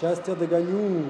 Счастье догоню.